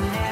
now.